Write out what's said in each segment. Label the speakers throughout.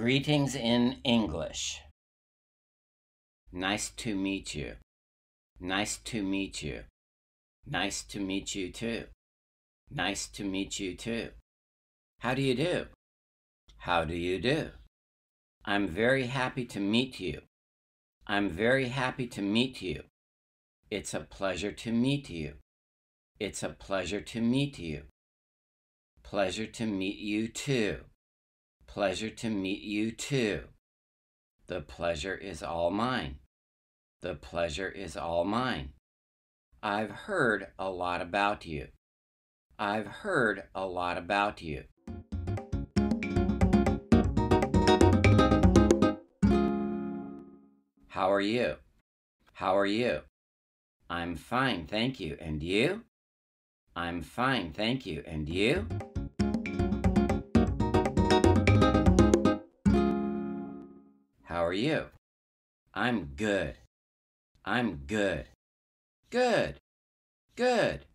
Speaker 1: Greetings in English. Nice to meet you. Nice to meet you. Nice to meet you too. Nice to meet you too. How do you do? How do you do? I'm very happy to meet you. I'm very happy to meet you. It's a pleasure to meet you. It's a pleasure to meet you. Pleasure to meet you too. Pleasure to meet you too. The pleasure is all mine. The pleasure is all mine. I've heard a lot about you. I've heard a lot about you. How are you? How are you? I'm fine, thank you. And you? I'm fine, thank you. And you? How are you? I'm good. I'm good. Good. Good.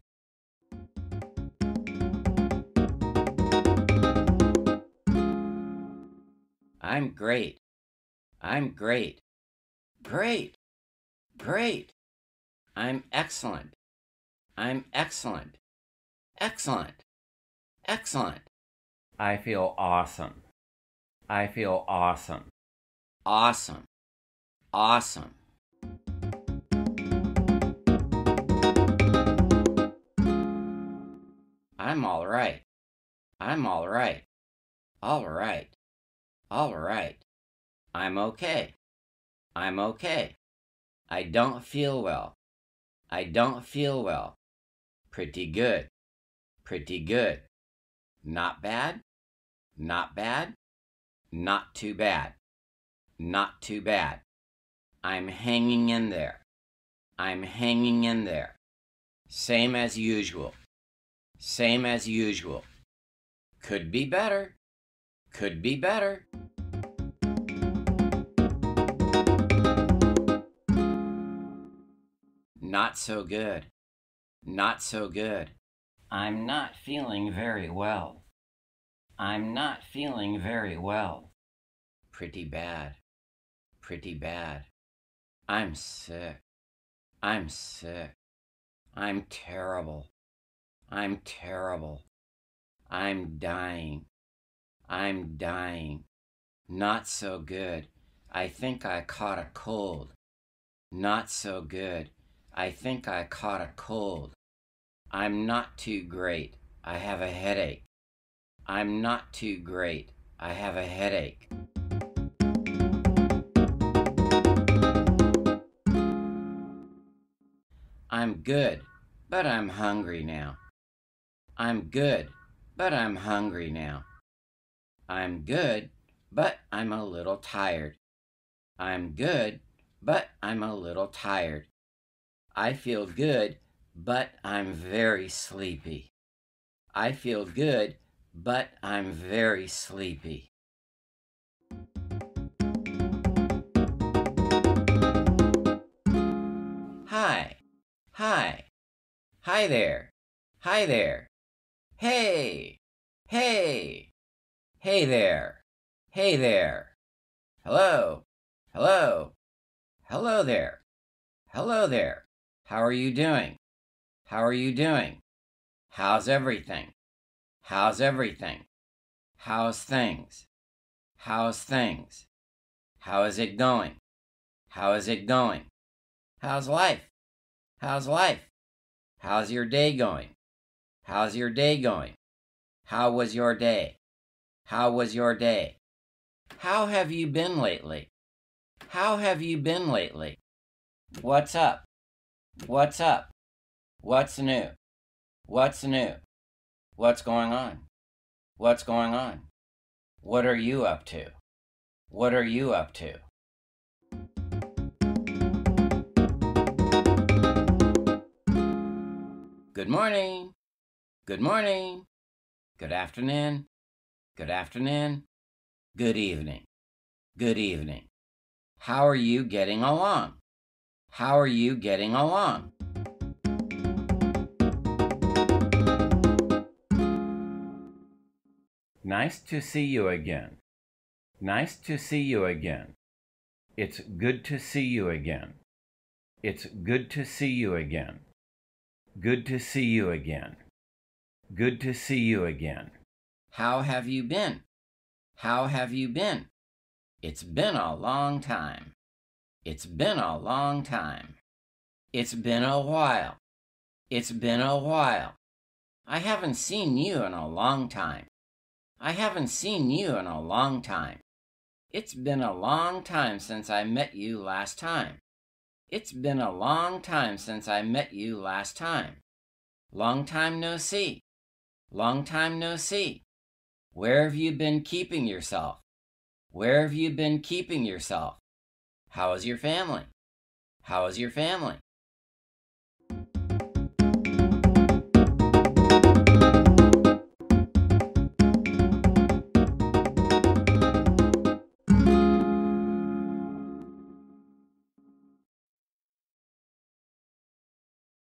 Speaker 1: I'm great. I'm great. Great. Great. I'm excellent. I'm excellent. Excellent. Excellent. I feel awesome. I feel awesome. Awesome. Awesome. I'm all right. I'm all right. All right. All right. I'm okay. I'm okay. I don't feel well. I don't feel well. Pretty good. Pretty good. Not bad. Not bad. Not too bad. Not too bad. I'm hanging in there. I'm hanging in there. Same as usual. Same as usual. Could be better. Could be better. Not so good. Not so good. I'm not feeling very well. I'm not feeling very well. Pretty bad pretty bad. I'm sick. I'm sick. I'm terrible. I'm terrible. I'm dying. I'm dying. Not so good. I think I caught a cold. Not so good. I think I caught a cold. I'm not too great. I have a headache. I'm not too great. I have a headache. I'm good, but I'm hungry now. I'm good, but I'm hungry now. I'm good, but I'm a little tired. I'm good, but I'm a little tired. I feel good, but I'm very sleepy. I feel good, but I'm very sleepy. Hi. Hi. Hi there. Hi there. Hey. Hey. Hey there. Hey there. Hello. Hello. Hello there. Hello there. How are you doing? How are you doing? How's everything? How's everything? How's things? How's things? How is it going? How is it going? How's life? How's life? How's your day going? How's your day going? How was your day? How was your day? How have you been lately? How have you been lately? What's up? What's up? What's new? What's new? What's going on? What's going on? What are you up to? What are you up to? Good morning. Good morning. Good afternoon. Good afternoon. Good evening. Good evening. How are you getting along? How are you getting along? Nice to see you again. Nice to see you again. It's good to see you again. It's good to see you again. Good to see you again. Good to see you again. How have you been? How have you been? It's been a long time. It's been a long time. It's been a while. It's been a while. I haven't seen you in a long time. I haven't seen you in a long time. It's been a long time since I met you last time. It's been a long time since I met you last time. Long time no see. Long time no see. Where have you been keeping yourself? Where have you been keeping yourself? How is your family? How is your family?